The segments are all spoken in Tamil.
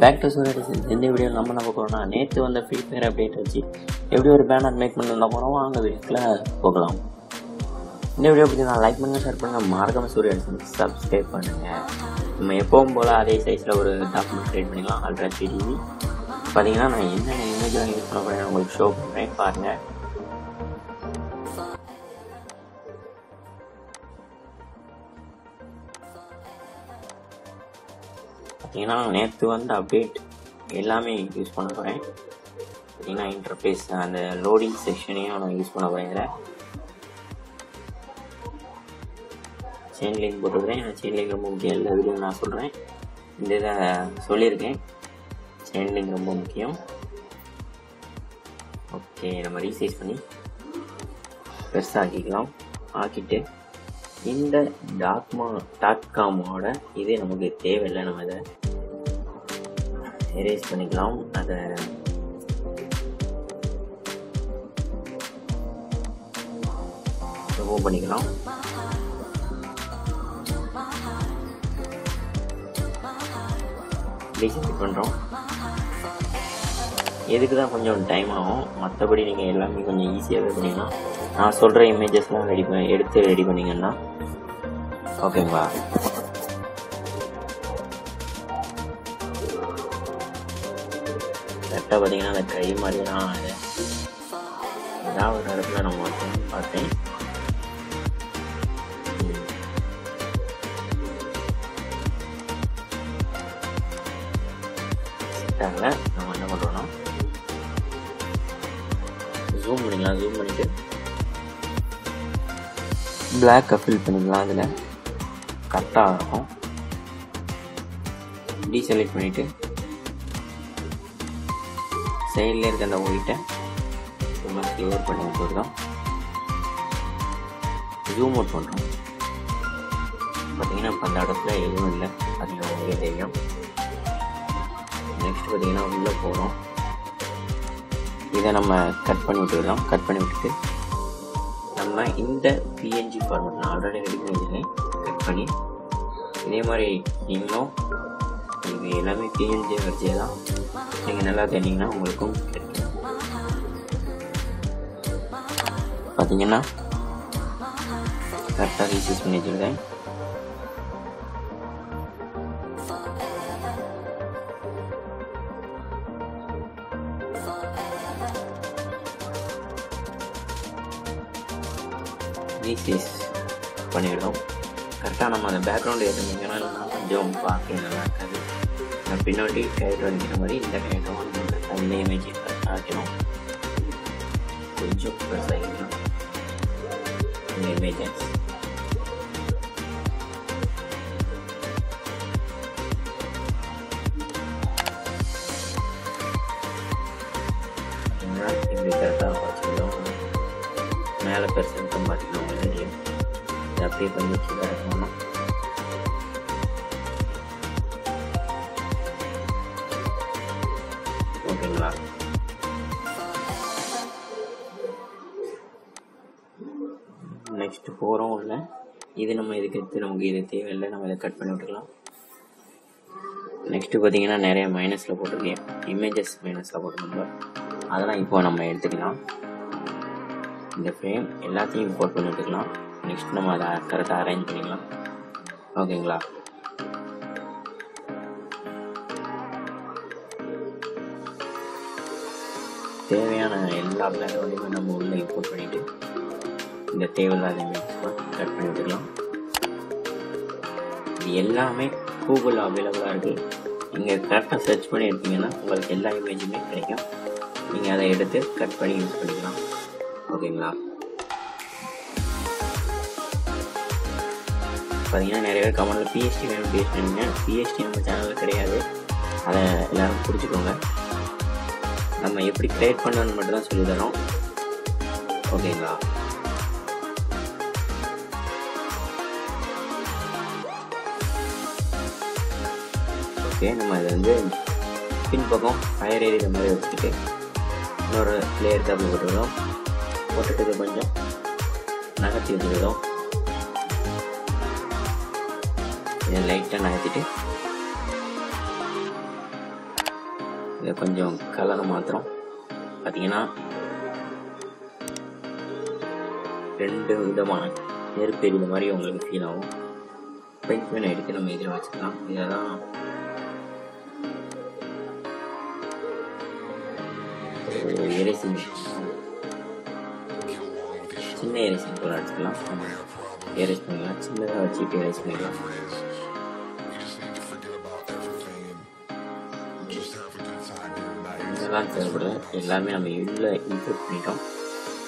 பேக் டு சூரிய டிசைன்ஸ் இந்த வீடியோ நம்ம நம்ம போகிறோம்னா நேற்று வந்த ஃப்ரீ ஃபயர் அப்டேட் வச்சு எப்படி ஒரு பேனர் மேக் பண்ணி போகிறோம் வாங்க வீட்டில் போகலாம். இந்த வீடியோ பற்றி நான் லைக் பண்ணுங்கள் ஷேர் பண்ணுங்கள் மறக்காம சூரிய சப்ஸ்கிரைப் பண்ணுங்கள் நம்ம எப்பவும் போல் அதே சைஸில் ஒரு டாக்குமெண்ட் க்ரியேட் பண்ணிக்கலாம் அல்ட்ரா டிவி பார்த்தீங்கன்னா நான் என்னென்ன இமேஜ்லாம் யூஸ் பண்ண போகிறேன் உங்களுக்கு ஷோ பண்ணுறேன் பாருங்கள் பார்த்தீங்கன்னா நேற்று வந்து அப்டேட் எல்லாமே யூஸ் பண்ண போகிறேன் பார்த்தீங்கன்னா இன்டர்ஃபேஸ் அந்த லோடிங் செக்ஷனையும் நான் யூஸ் பண்ண போகிறேன் இதில். செயின் லிங்க் போட்டுக்கிறேன் ஏன்னா செயின் லிங்க் ரொம்ப முக்கியம். எல்லா வீடியோ நான் சொல்கிறேன் இந்த இதை சொல்லியிருக்கேன். செயின் லிங்க் ரொம்ப முக்கியம். ஓகே நம்ம ரீசைஸ் பண்ணி பெருசாக ஆக்கிக்கலாம் ஆக்கிட்டு இந்த டாக்மா டாட் காமோட இதே நமக்கு தேவையில்லை. நம்ம இதை எரேஸ் பண்ணிக்கலாம். அதை ரிமூவ் பண்ணிக்கலாம். டீசென்ட் பண்ணுறோம் எதுக்கு தான் கொஞ்சம் டைம் ஆகும்? மற்றபடி நீங்கள் எல்லாமே கொஞ்சம் ஈஸியாகவே பண்ணிக்கலாம். நான் சொல்கிற இமேஜஸ்லாம் ரெடி பண்ணி எடுத்து ரெடி பண்ணிங்கன்னா ஓகேங்களா கரெக்டாக பார்த்தீங்கன்னா அந்த கை மாதிரி தான் ஏதாவது ஒரு இடத்துல நான் பார்த்தேன். பார்த்தேன் நம்ம என்ன பண்ணுறோன்னா ஜூம் பண்ணிக்கலாம் ஜூம் பண்ணிட்டு பிளாக்கை ஃபில் பண்ணிக்கலாம் அதில் கரெக்டாக இருக்கும். டீசெலக்ட் பண்ணிவிட்டு சைடில் இருக்க அந்த ஒயிட்டை சும்மா கிளியர் பண்ணி விட்டுருக்கோம் ஜூம் அவுட் பண்ணுறோம் பார்த்தீங்கன்னா இப்போ அந்த இடத்துல எதுவும் இல்லை. அதில் உங்களுக்கே தெரியும். நெக்ஸ்ட் பார்த்தீங்கன்னா உள்ளே போகிறோம் இதை நம்ம கட் பண்ணி விட்டுக்கலாம் கட் பண்ணி விட்டுட்டு நம்ம இந்த பிஎன்ஜி ஃபார்மெட் நான் ஆல்ரெடி ரெடி பண்ணி கட் பண்ணி இதே மாதிரி நீங்களும் இது எல்லாமே பிஎன்ஜி வரிசையை தான். நீங்கள் நல்லா தெரிஞ்சிங்கன்னா உங்களுக்கும் கிடைக்கும் பார்த்தீங்கன்னா கரெக்டாக ரீசைஸ் பண்ணி வச்சுருக்கேன். ரீசீஸ் பண்ணிவிடும் கரெக்டாக நம்ம அந்த பேக்ரவுண்ட் எடுத்துருந்தீங்கன்னா கொஞ்சம் பார்க்க நல்லா இருக்காது. நான் பின்னாடி கைட்டு வந்திக்கிற மாதிரி இந்த கைட்டும் அந்த இமேஜ் ஆக்கணும் கொஞ்சம் பெருசாகிக்கணும் இந்த இமேஜஸ் இப்படி கரெக்டாக வச்சுருந்தோம் மேலே பெருசு இருக்கும் பார்த்துக்கலாம் தெரியும் இதை அப்படியே பண்ணி ஓகேங்களா நெக்ஸ்ட் போகிறோம் உள்ள. இது நம்ம இதுக்கு எடுத்து நமக்கு இது தேவையில்லை நம்ம இதை கட் பண்ணி விட்டுக்கலாம் நெக்ஸ்ட்டு பார்த்தீங்கன்னா நிறைய மைனஸில் போட்டிருக்கேன். இமேஜஸ் மைனஸில் போட்டிருக்கோம் அதெல்லாம் இப்போ நம்ம எடுத்துக்கலாம். இந்த ஃப்ரேம் எல்லாத்தையும் இம்போர்ட் பண்ணி விட்டுக்கலாம். நெக்ஸ்ட் நம்ம அதை கரெக்டாக அரேஞ்ச் பண்ணிக்கலாம். ஓகேங்களா தேவையான எல்லா பேக்ரவுண்டையுமே நம்ம உள்ளே இம்போர்ட் பண்ணிவிட்டு இந்த தேவையில்லாத இமேஜ் கட் பண்ணி விட்டுக்கலாம். இது எல்லாமே கூகுளில் அவைலபிளாக இருக்குது நீங்கள் கரெக்டாக சர்ச் பண்ணி எடுத்தீங்கன்னா உங்களுக்கு எல்லா இமேஜுமே கிடைக்கும். நீங்கள் அதை எடுத்து கட் பண்ணி யூஸ் பண்ணிக்கலாம். ஓகேங்களா பார்த்தீங்கன்னா நிறைய பேர் கமெண்ட்டில் பிஎஸ்டி வேணும் பிஎஸ்டி வேணுங்க பிஎஸ்டி நம்ம சேனலில் கிடையாது. அதை எல்லோரும் பிடிச்சிக்கோங்க நம்ம எப்படி கிரியேட் பண்ணணும்னு மட்டும் தான் சொல்லி தரோம் ஓகேங்களா ஓகே நம்ம இதை வந்து பின்பக்கம் ஃபயர் ஏரியா மாதிரி வச்சுட்டு இன்னொரு லேயர் டபுள் போட்டுக்கிறோம் போட்டுட்டு கொஞ்சம் நகர்த்தி விட்டுருதோம் இதை லைட்டாக நகர்த்திட்டு இதை கொஞ்சம் கலரை மாத்திரம். பார்த்தீங்கன்னா ரெண்டு விதமான நெருப்பு எரிந்த மாதிரி உங்களுக்கு ஃபீல் ஆகும். பெயிண்ட் எடுத்து நம்ம இதில் வச்சுக்கலாம். இதை தான் ஒரு சின்ன எரேசிங் கூட எடுத்துக்கலாம். எரேஸ் பண்ணிக்கலாம் சின்னதாக வச்சுட்டு எரேஸ் பண்ணிக்கலாம் தான் தேவைப்படுது. எல்லாமே நம்ம உள்ள இன்க்ளூட் பண்ணிட்டோம்.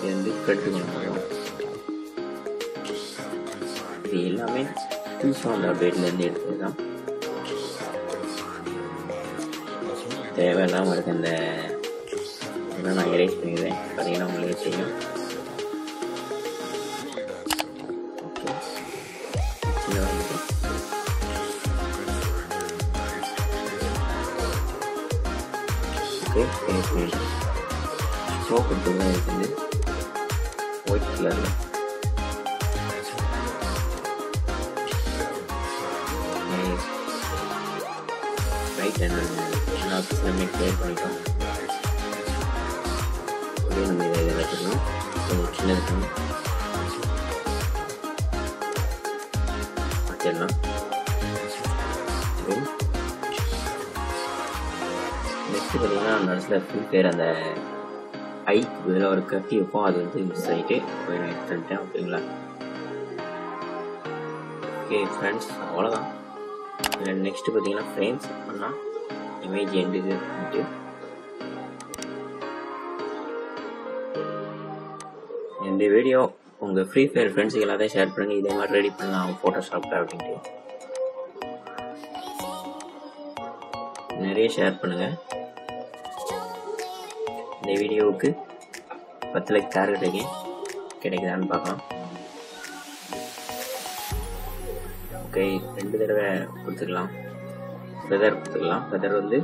இது வந்து ஃப்ரெண்டு பண்ணுறோம் இது எல்லாமே டூஸ் அப்டேட்லேருந்து எடுத்தது தான் தேவையில்லாமல் இருக்க இந்த இதெல்லாம் நான் எரேஸ் பண்ணிடுவேன். பார்த்தீங்கன்னா உங்களுக்கு தெரியும். எரேஸ் பண்ணிட்டேன் ஷோ இருக்குது ஒயிட் கலரில் ரைட் என்ன எல்லா ஆஃபீஸ்லையுமே கிளியர் பண்ணிட்டோம் அப்படியே நம்ம இதை இதில் வச்சுக்கணும் ஸோ சின்ன இருக்கணும் வச்சிடலாம் பார்த்தீங்கன்னா அந்த இடத்துல ஃபுல் பேர் அந்த ஐக்கு இதில் ஒரு கட்டி வைப்போம் அது வந்து மிஸ் ஆகிட்டு போய் நான் எடுத்துட்டேன் ஓகேங்களா ஓகே ஃப்ரெண்ட்ஸ் அவ்வளோதான் நெக்ஸ்ட் பார்த்தீங்கன்னா ஃப்ரேம்ஸ் பண்ணால் இமேஜ் எண்டுது அப்படின்ட்டு. இந்த வீடியோ உங்கள் ஃப்ரீ ஃபயர் ஃப்ரெண்ட்ஸுக்கு எல்லாத்தையும் ஷேர் பண்ணுங்க. இதே மாதிரி ரெடி பண்ணலாம் ஃபோட்டோஷாப்பில் அப்படின்ட்டு. நிறைய ஷேர் பண்ணுங்கள் இந்த வீடியோவுக்கு பத்து லைக் டார்கெட் கிடைக்குதான்னு பார்க்கலாம். ஓகே ரெண்டு தடவை கொடுத்துக்கலாம். ஃபெதர் கொடுத்துக்கலாம். ஃபெதர் வந்து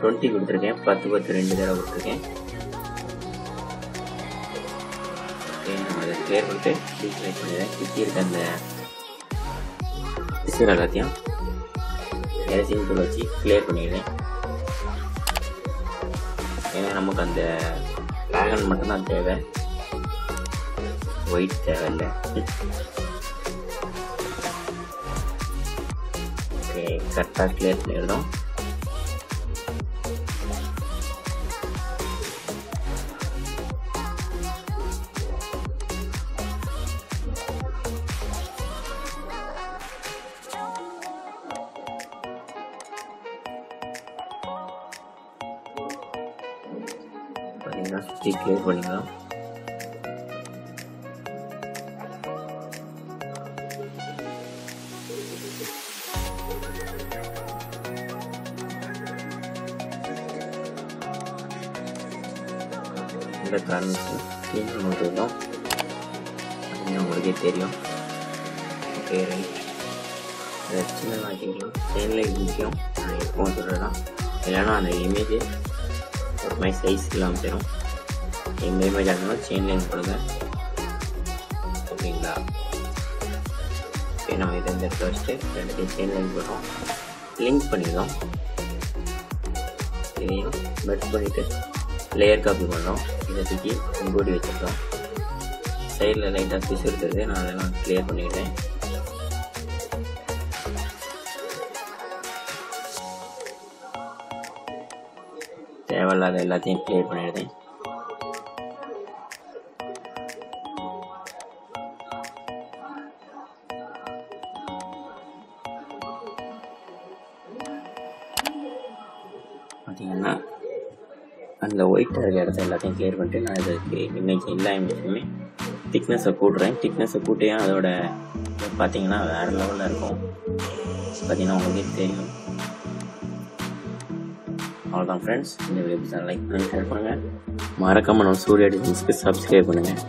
டுவெண்ட்டி கொடுத்துருக்கேன். பத்து பத்து ரெண்டு தடவை கொடுத்துருக்கேன். ஓகே நம்ம அதை கிளியர் பண்ணிட்டு டீக்ளைட் பண்ணிடுறேன் சுற்றி இருக்க அந்த பிசர் எல்லாத்தையும் வச்சு கிளியர் பண்ணிடுறேன். ஏன்னா நமக்கு அந்த ட்ராகன் மட்டும்தான் தேவை ஒயிட் தேவையில்லை ஓகே கரெக்டாக கிளியர் பண்ணிடுறோம் மைனஸ் த்ரீ கிளியர் பண்ணிக்கலாம் இந்த காரணத்து க்ளீன் பண்ணுறதும் அப்படின்னு உங்களுக்கே தெரியும் ஓகே ரைட் அதை சின்ன ஆக்கிக்கலாம் செயின் லைட் முக்கியம் நான் எப்பவும் சொல்கிறேன் இல்லைன்னா அந்த இமேஜ் ஒரு மாதிரி சைஸ் இல்லாமல் போயிடும் எந்த இமேஜ் ஆகணும் செயின் லைன் கொடுங்க ஓகேங்களா ஓகே நம்ம இதை இந்த இடத்துல வச்சுட்டு ரெண்டுத்தையும் செயின் லைன் போடுறோம் லிங்க் பண்ணிடுறோம் இதையும் மெட் பண்ணிவிட்டு லேயர் காப்பி பண்ணுறோம் இதை தூக்கி முன்கூடி வச்சுருக்கோம் சைடில் லைட்டாக பிசு இருக்கிறது நான் அதெல்லாம் கிளியர் பண்ணிக்கிட்டேன் தேவையில்லாத எல்லாத்தையும் கிளியர் பண்ணிடுறேன் பார்த்தீங்கன்னா அந்த ஒயிட்டாக இருக்கிற இடத்த எல்லாத்தையும் கிளியர் பண்ணிட்டு நான் இதுக்கு இன்னைக்கு எல்லா இமேஜுமே திக்னஸை கூட்டுறேன். திக்னஸை கூட்டியே அதோட பார்த்தீங்கன்னா வேறு லெவலில் இருக்கும். பார்த்தீங்கன்னா உங்களுக்கே தெரியும். அவ்வளோதான் ஃப்ரெண்ட்ஸ் இந்த வீடியோ லைக் பண்ணி ஷேர் பண்ணுங்கள் மறக்காமல் நம்ம சூர்யா டிசைன்ஸ்க்கு சப்ஸ்கிரைப் பண்ணுங்கள்